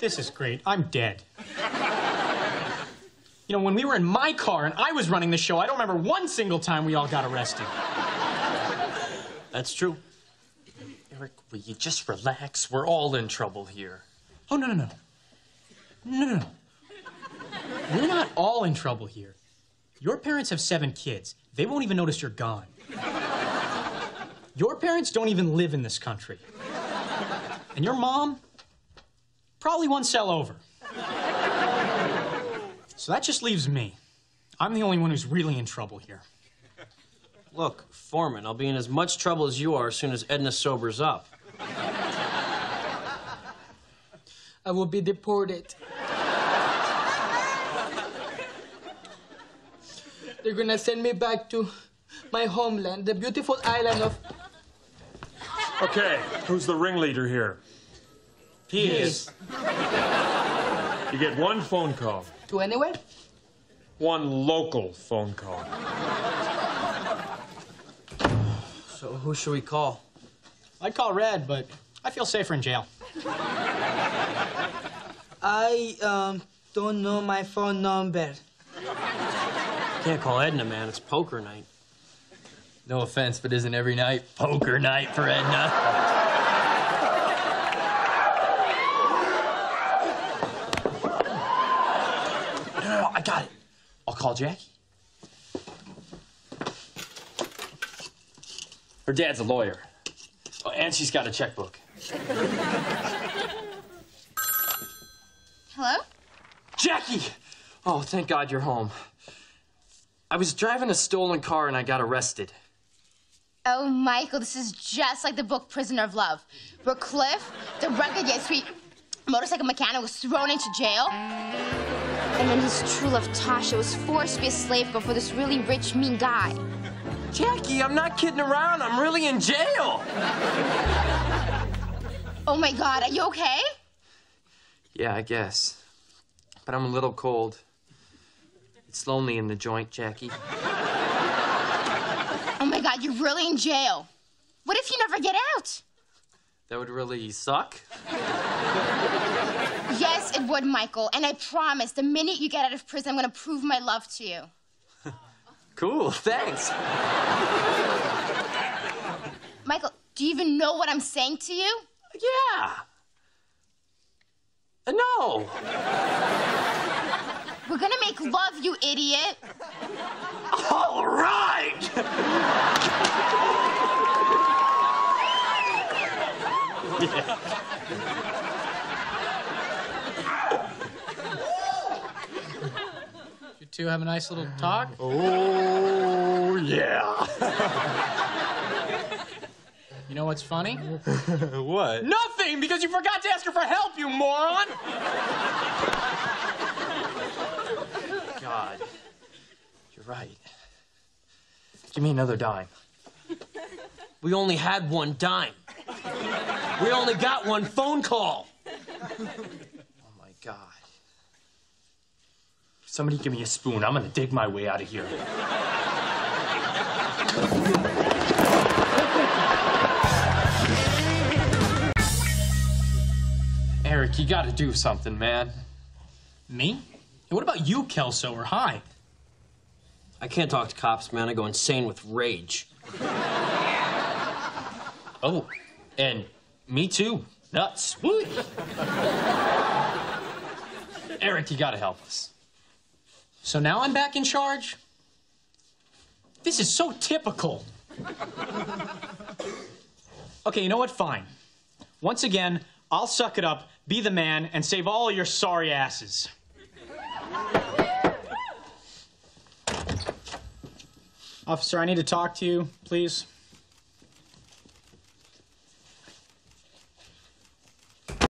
This is great. I'm dead. You know, when we were in my car and I was running the show, I don't remember one single time we all got arrested. That's true. Eric, will you just relax? We're all in trouble here. Oh, no, no, no. No, no, no. We're not all in trouble here. Your parents have seven kids. They won't even notice you're gone. Your parents don't even live in this country. And your mom, probably one cell over. So that just leaves me. I'm the only one who's really in trouble here. Look, Forman, I'll be in as much trouble as you are as soon as Edna sobers up. I will be deported. They're gonna send me back to my homeland, the beautiful island of. Okay, who's the ringleader here? He is. You get one phone call, To anywhere? one local phone call. So who should we call? I'd call Red, but I feel safer in jail. I um don't know my phone number. Can't call Edna, man. It's poker night. No offense, but isn't every night poker night for Edna? No, no, no, I got it. I'll call Jackie. Her dad's a lawyer. Oh, and she's got a checkbook. Hello? Jackie! Oh, thank God you're home. I was driving a stolen car and I got arrested. Oh, Michael, this is just like the book Prisoner of Love, where Cliff, the rugged yet sweet motorcycle mechanic, was thrown into jail. And then his true love, Tasha, was forced to be a slave girl for this really rich, mean guy. Jackie, I'm not kidding around. I'm really in jail. Oh my God, are you okay? Yeah, I guess. But I'm a little cold. It's lonely in the joint, Jackie. Oh my God, you're really in jail. What if you never get out? That would really suck. Yes, it would, Michael. And I promise, the minute you get out of prison, I'm gonna prove my love to you. Cool, thanks. Michael, do you even know what I'm saying to you? Yeah. Uh, No. We're gonna make love, you idiot. All right. You two have a nice little talk. Oh, yeah. You know what's funny? what? Nothing, because you forgot to ask her for help, you moron! God. You're right. Give me another dime. We only had one dime. We only got one phone call. Oh my God. Somebody give me a spoon. I'm gonna dig my way out of here. Eric, you gotta do something, man. Me? Hey, what about you, Kelso or Hyde? I can't talk to cops, man. I go insane with rage. Oh, and me too. Nuts. Woo. Eric, you gotta help us. So now I'm back in charge? This is so typical. Okay, you know what? Fine. Once again, I'll suck it up, be the man, and save all your sorry asses. Officer, I need to talk to you, please.